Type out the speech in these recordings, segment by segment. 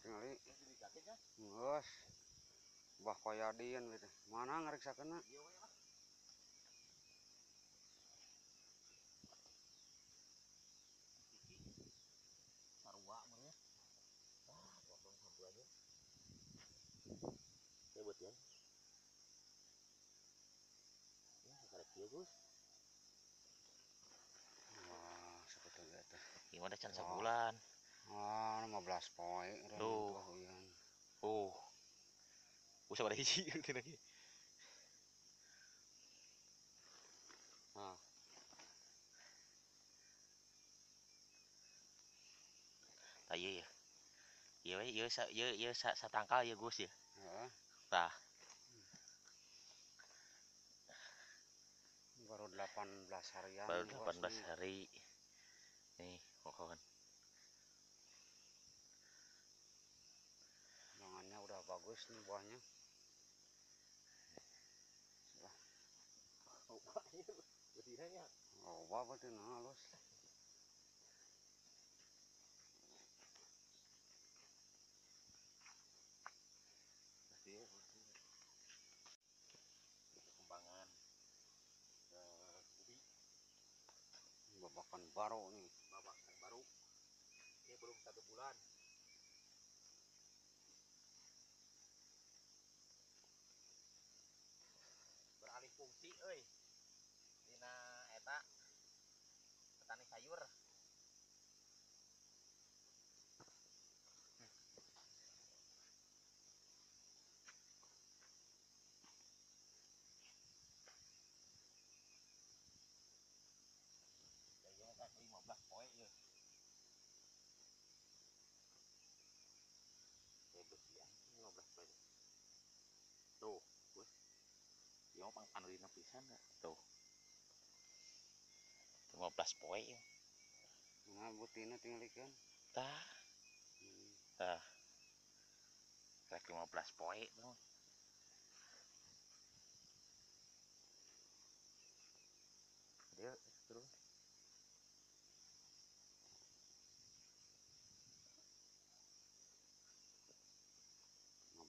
ya? geus bah payadian gitu mana aja. Hebat ya. Gimana can sebulan? Ah 15 poe urang Tuh. Oh. Usah pada hiji lagi. Nah. Tah ieu ya. Ieu we ieu sa ieu ieu sa satangkal ya Gus ya. heeh Tah, baru 18 harian baru nih, bos 18 nih. hari. Nih, kawan. Tangannya udah bagus nih buahnya Betinanya. oh apa tuh nah halus Betul. Perkembangan eh, ubi babakan baru nih babakan baru. Ini belum satu bulan. Beralih fungsi, euy. Dina eta petani sayur. Ya, ieu kan 15 poe ieu. Saya bersihan 15 poe. Tuh, Gus. Ieu mah pang panulina pisan dah. Tuh. 15 poe ieu. nah butina tinggal ikan Tah, hmm. tah. Rek 15 poe tuh. Dia terus.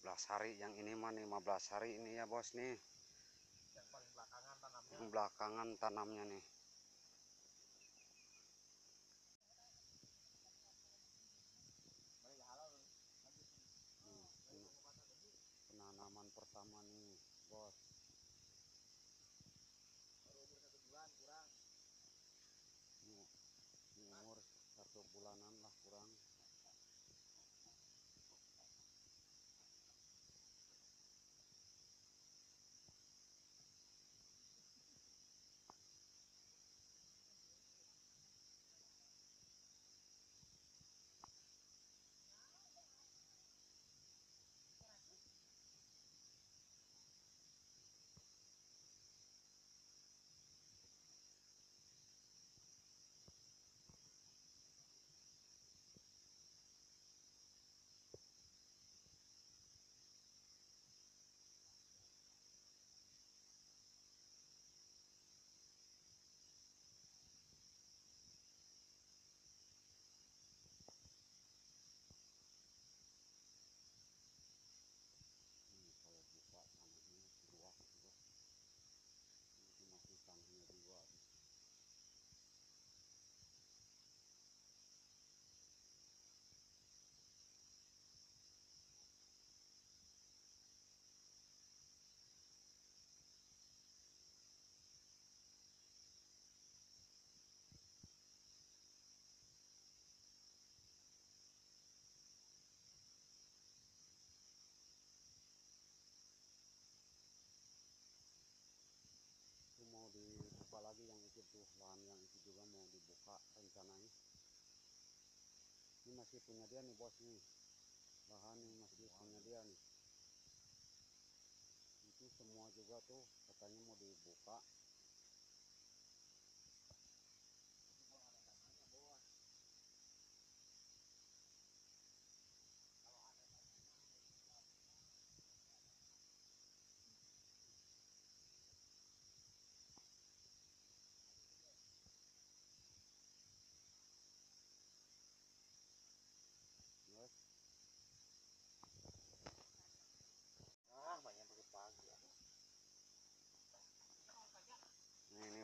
belas hari yang ini mah 15 hari ini ya bos nih Yang paling belakangan tanamnya. Belakangan tanamnya nih Mari halal. Nih, pen- penanaman pertama nih bos Baru umur satu bulan kurang. ini, ini umur satu bulanan lah kurang ini kalau buka tanahnya luas bos ini masih tanahnya dua nih. itu mau dibuka lagi yang itu tuh lahan yang itu juga mau dibuka rencananya ini masih punya dia nih bos nih. Lahan nih masih punya dia nih. Itu semua juga tuh katanya mau dibuka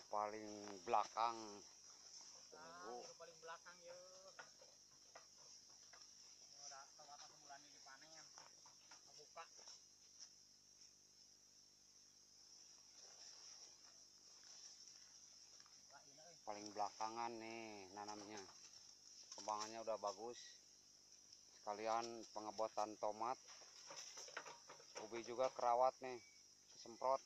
paling belakang Ah, paling ya. Udah ini. Buka. Euy. paling belakangan nih nanamnya kembangannya udah bagus sekalian pengebotan tomat ubi juga kerawat nih semprot